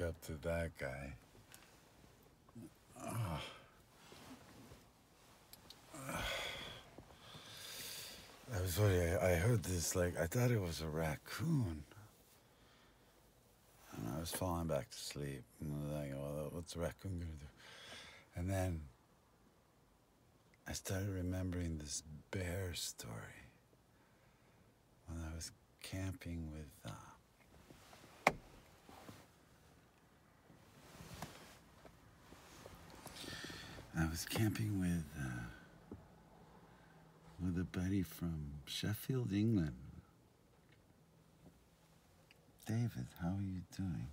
walk up to that guy. Ah. I was wondering, I heard this, like, I thought it was a raccoon. And I was falling back to sleep. And I was like, well, what's a raccoon gonna do? And then I started remembering this bear story when I was camping with. Uh, I was camping with uh, with a buddy from Sheffield, England. David, how are you doing?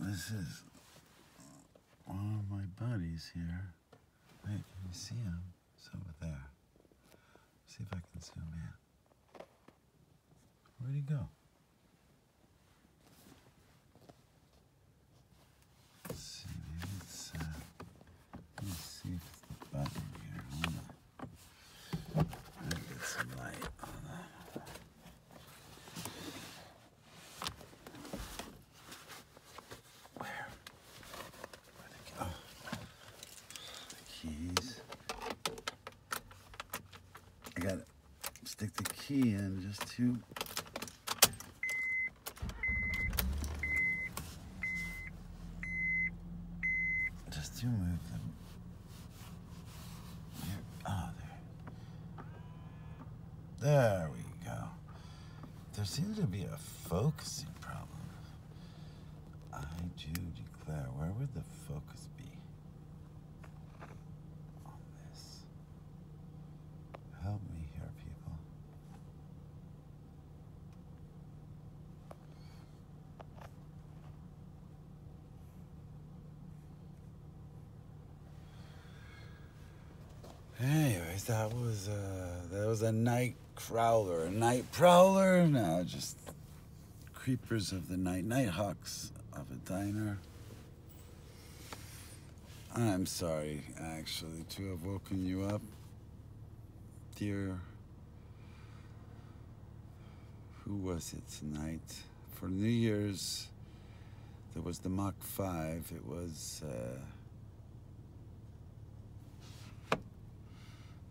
This is one of my buddies here. Wait, can you see him? It's over there. See if I can zoom in. Where'd he go? Let's see, maybe it's, uh, let me see if it's the button here. Hold on. Let me get some light on that. Where? Where'd it go? The keys. I gotta stick the key in just to. Just to move them. Oh, ah, there. There we go. There seems to be a focusing problem. I do declare, where would the focus be on this? Help me here, people. Anyways, that was uh, that was a night crawler, a night prowler. No, just creepers of the night, night hawks of a diner. I'm sorry, actually, to have woken you up, dear. Who was it tonight? For New Year's, there was the Mach 5. It was uh,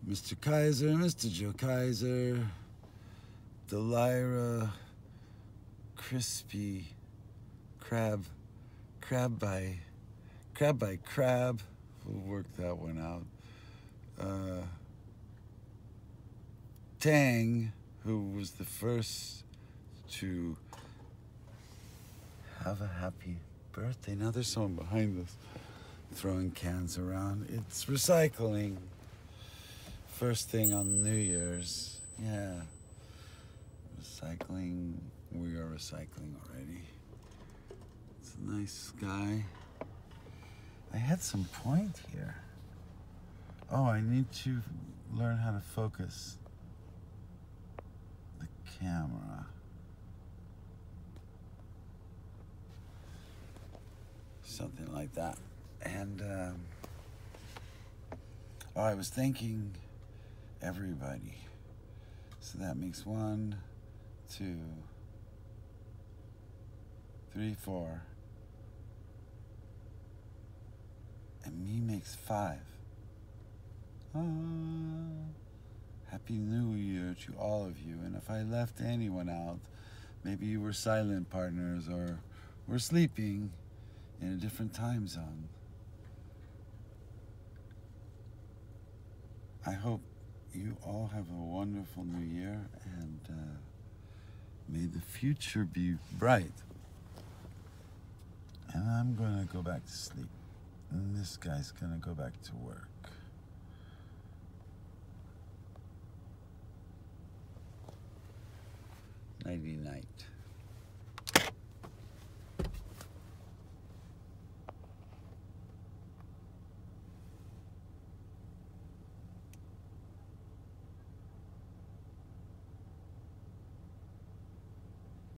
Mr. Kaiser, Mr. Joe Kaiser, Delira, Crispy, Crab, Crab by, Crab by Crab. We'll work that one out. Uh, Tang, who was the first to have a happy birthday. Now there's someone behind us throwing cans around. It's recycling. First thing on New Year's. Yeah. Recycling. We are recycling already. It's a nice sky. I had some point here. Oh, I need to learn how to focus the camera. Something like that. And, um, oh, I was thanking everybody. So that makes one, two, three, four. And me makes five. Ah, Happy New Year to all of you. And if I left anyone out, maybe you were silent partners or were sleeping in a different time zone. I hope you all have a wonderful new year and uh, may the future be bright. And I'm going to go back to sleep. And this guy's going to go back to work. Nighty night.